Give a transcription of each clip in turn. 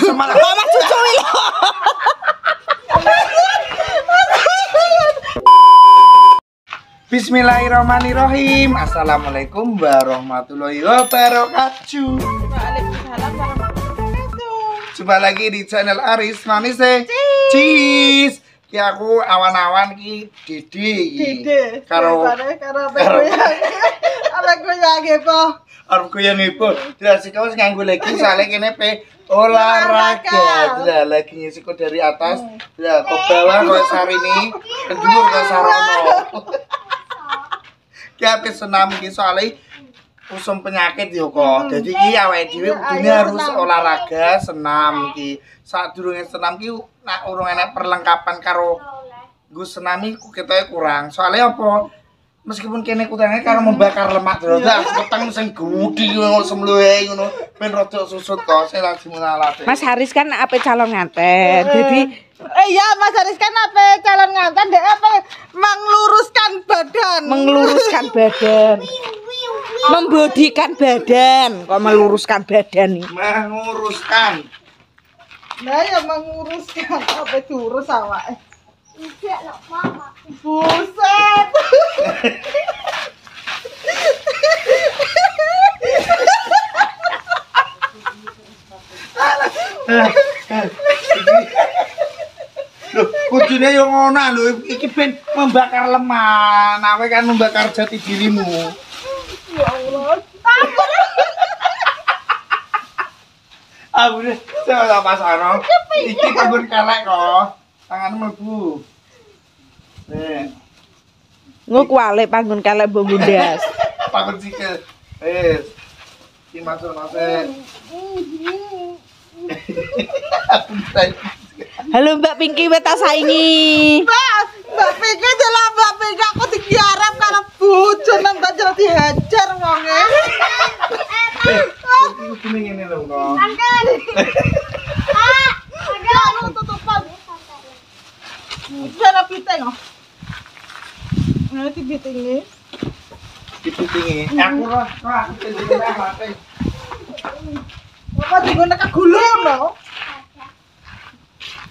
Semangat. Cucu. Bismillahirrahmanirrahim. Assalamualaikum warahmatullahi wabarakatuh. Waalaikumsalam warahmatullahi wabarakatuh. Jumpa lagi di channel Aris Manis eh. Cheese. Ki aku awan-awan ki Didi. Dede. Karo karo karo gue yang apa? Arep yang ibu. Jelas sih kamu nganggo lagi soalnya kene pe olahraga. Lah lagi ngisiko dari atas. Lah ke bawah kok sarini, ke dhuwur kok sarono. Ki ape senam ki soalnya usum penyakit yo kok. Jadi ki awake dhewe kudune harus olahraga, senam ki. Sadurunge senam ki nak urung enek perlengkapan karo nggo senam iku ketoke kurang. Soalnya apa? Meskipun kene kutange karo membakar lemak terus Iya. petang sing gudi ngono semluwe ngono ben rada susut kok saya lagi menalate. Mas Haris kan apa calon nganten. Jadi Eh iya Mas Haris kan apa calon nganten dek apa mengluruskan badan. meluruskan badan. Membodikan badan. Kok meluruskan badan nih? menguruskan Nah ya menguruskan apa diurus awak. Buset. Kudune yo ngono lho, iki ben membakar lemak. Nawe kan membakar jati dirimu. Ya Allah. Aku saya pas ana. Iki panggon kelek kok. Tangan mlebu. Nih, Ngu kuale panggon kalek mbok ngundas. panggon sikil. Wis. Iki masuk nase. Aku. Halo Mbak Pinky weta saingi. Mbak, Mbak Pika jelas Mbak Pika aku dikiarap karena bojo nang tak jelas dihajar wonge. Iki kudune ngene lho kok. Ya lu tutupan. Jangan piteng. Nanti piteng nih. Diputingi. Aku roh aku jenenge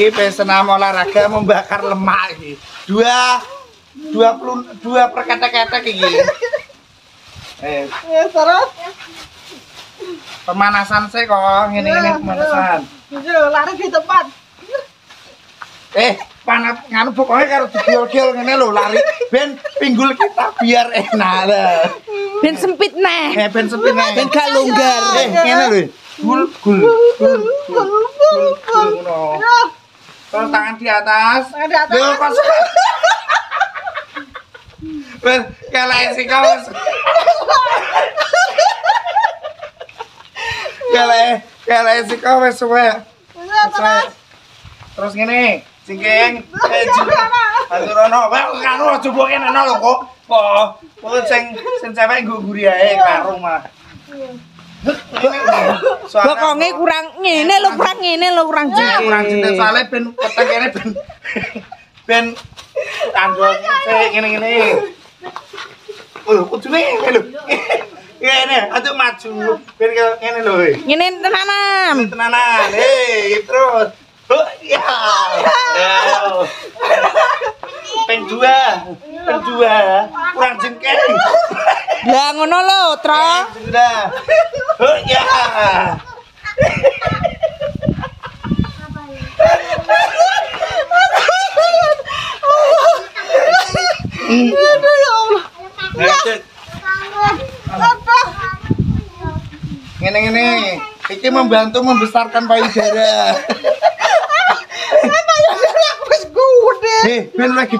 Kita senam olahraga membakar lemak iki. Dua dua puluh dua per ketek-ketek iki. Eh, Ya terus. pemanasan saya kok ngene-ngene pemanasan. Jadi lari di tempat. Eh, panat nganu pokoknya karo digiol-giol ngene lho lari ben pinggul kita biar enak lah. Ben sempit neh. Eh, ben sepi nih. Ben gak longgar. Eh, ngene lho. Gul gul gul gul gul gul. Ya, Terus tangan di atas. Tangan di atas. Wes, kalah sih kau. Kalah, kalah sih kau wes suwe. Terus ngene, singkeng, keju. Eh, Aku ora ono, wes karo aja mbok kene lho kok. Kok sing sing cewek nggo guri eh, ae karo malah. Bokonge kurang ngene lho kurang ngene lho kurang jengking. Kurang jendel soalnya ben peteng kene ben ben tandon sing ngene-ngene. Oh, kudune ngene lho. Ngene, aduh maju. Ben ngene lho. Ngene tenanan. Tenanan, eh terus. Oh, ya. Pen dua, pen dua, kurang jengking. Lah ngono lho, Tro. Sudah. Ya. Membantu membesarkan payudara. Gede. Eh, lagi.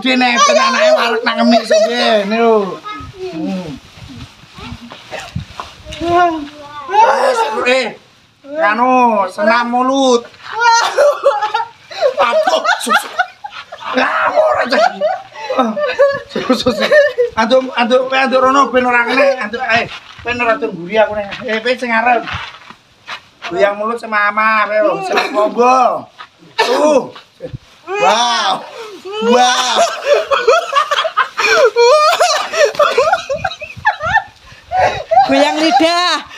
Seru, eh. Senam mulut. Aduh, susu. Ngawur aja. Susu. Aduh, aduh, aduh rono ben ora kene. Aduh, eh, ben ora tur mburi aku nih. Eh, ben sing arep. Goyang mulut sama mama, ayo, senam combo. Tuh. Wow. Wow. Goyang lidah.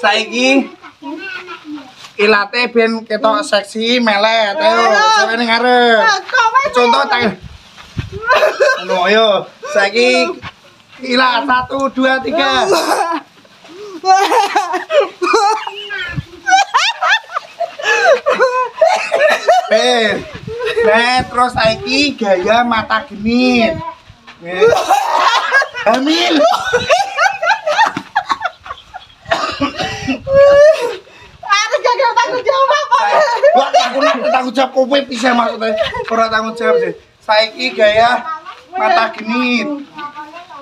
Saiki ilate ben ketok seksi melet. Ayo, ning ngarep. Contoh tak Anu ayo, saiki ilat satu dua tiga. Ben, ben terus saiki gaya mata genit. Hamil. Harus gagal tanggung jawab. Wah, aku nak tanggung jawab kowe bisa maksudnya. Ora tanggung jawab sih. Saiki gaya mata genit.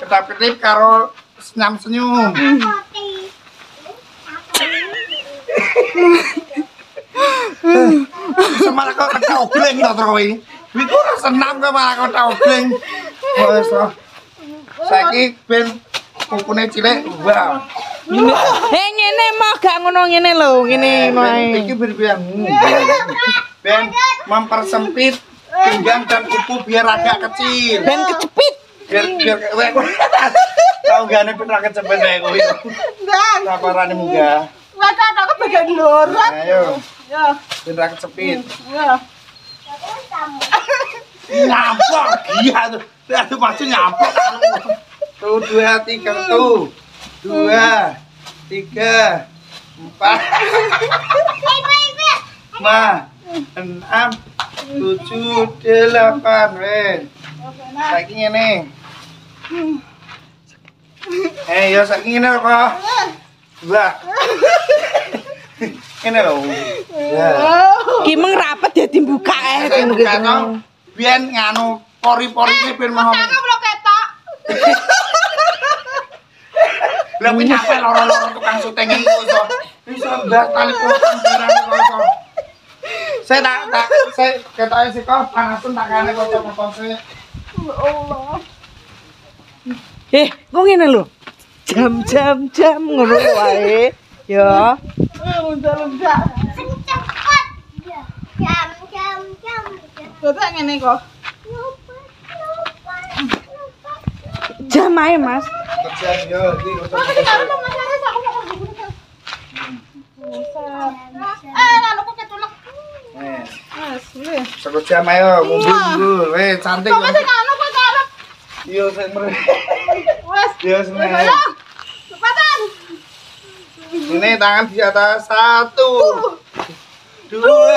Ketap-ketip karo senyum senyum. Malah kau kata ogleng tau tau kowe. Kuwi ora senam kok malah kau kata ogleng. Wes to. Saiki ben kukune cilik. Wow. Eh ngene mah gak ngono ngene lho, ngene wae. Iki ben biang. Ben mempersempit pinggang dan kuku biar agak kecil. Ben kecepit. biar biar wek tau gak nih pernah kecepet kayak gue Dan, sabaran munggah maka aku bagian lurut. ayo. Ya, pernah kecepit. Ya. nyampok. Iya tuh. Aduh masih nyampok. Tuh dua tiga tuh. Dua tiga empat. Lima enam tujuh delapan weh saiki ngene eh ya saiki ngene kok dua ngene lho ya Ki meng rapet dadi buka eh Buka gitu. Biyen nganu pori-pori iki ben mau ngomong. Lah kuwi nyampe loro-loro tukang syuting iku iso. Iso ndak tali barang iso. Saya tak tak saya ketoke sik kok panasun tak kane kok potong sik. Allah. Eh, kok ngene lho. Jam-jam jam ngono wae. Ya. Eh, undak-undak. Betul ngene kok. Jam ae, Mas. Kerjaan yo iki kok. Kok karo sama saya aku mau ngomong. Lalu kok ketulak. Wes, wes. sego jam ayo mumbu. Weh, cantik. Kok masih kano kok karo. Yo sik mere. Wes. Yo seneng. Ayo. Cepatan. Ini tangan di atas satu, dua,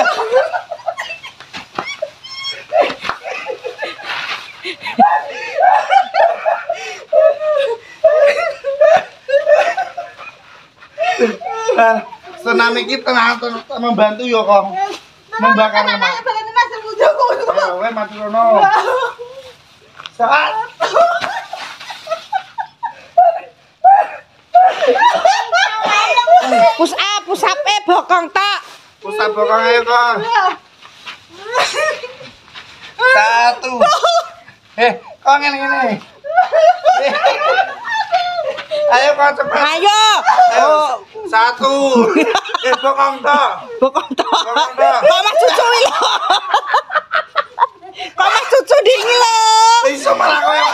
senam iki tenang ten- membantu yo kok. Membakar lemak. Ya, we mati rono. Saat. Push up, push up eh bokong tok. Pusat bokong ayo kok. Satu. Eh, kok ngene ngene. Eh. Ayo kok cepet. Ayo. Ayo. Satu. Eh, bokong tok. bokong tok. Kok mas cucu iki lho. Kok mas cucu dingin lho. Iso malah koyo.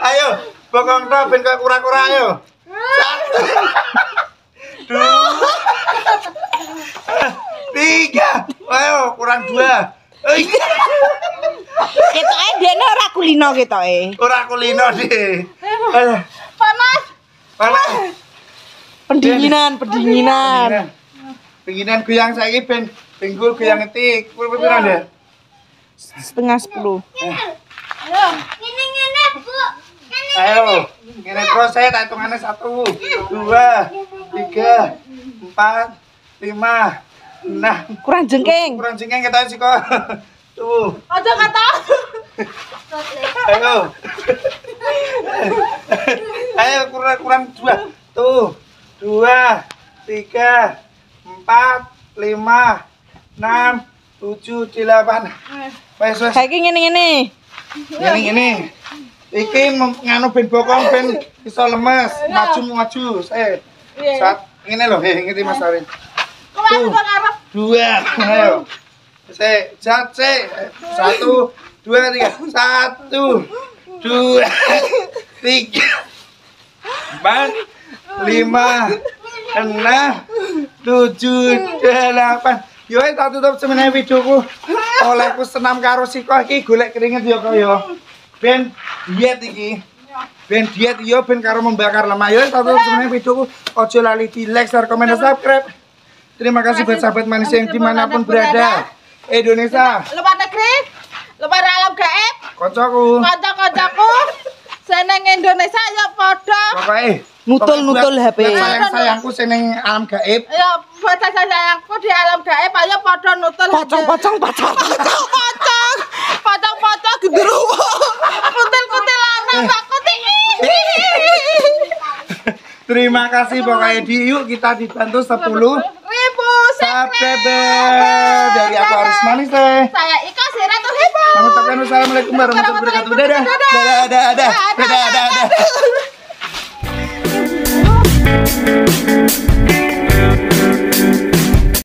Ayo, bokong tok ben koyo kura-kura ayo. Satu. Dua. Tiga. Ayo, kurang dua. Eh, Ketoke dene ora kulino ketoke. Ora kulino deh. Ayo, Panas. Pendinginan, pendinginan. Penginan goyang saiki ben pinggul goyang ngetik. Kuwi pira ya? Setengah sepuluh. Ayo. Ayo, ngene terus saya tak hitungannya satu, dua, tiga, empat, lima, enam. Kurang jengking. Kurang jengking kita sih kok. Tuh, Aja kata. ayo. Ayo kurang kurang dua. Tuh. Dua, tiga, empat, lima, enam, tujuh, delapan. Wes wes. Saiki ngene-ngene. Ini ini. Iki mem- nganu ben bokong ben iso lemes, maju maju. Eh. Saat ini loh, eh ini Mas Arin. Kemarin kok ngarep Dua, ayo. Se, jat, se. Satu, dua, tiga. Satu, dua, tiga, empat, lima, enam, tujuh, delapan. Yo, tak tutup semeneh videoku. Olehku senam karo siko iki golek keringet yo kok yo. Ben diet iki. Ben diet yo ben karo membakar lemak. Yo, tak tutup semeneh videoku. Ojo lali di like, share, komen, dan subscribe. Terima kasih buat sahabat manusia yang di mana pun berada. Indonesia, luar negeri, luar alam gaib, koncoku. kanca-kancaku seneng Indonesia ya padha. Pokoknya Nutul-nutul HP. buat sayang sayangku seneng alam gaib. Ya buat sayangku di alam gaib ayo padha nutul. Pocong-pocong pocong. pocong, pocong-pocong gendruwo. Kutil-kutil lanang tak kutil. Terima kasih pokoknya di yuk kita dibantu 10 Ribu subscriber dari aku Aris Manis teh. Saya Ika si Ratu Hebo. Mengucapkan wassalamualaikum warahmatullahi wabarakatuh. Dadah. Dadah, dadah, dadah. Dadah, dadah, dadah.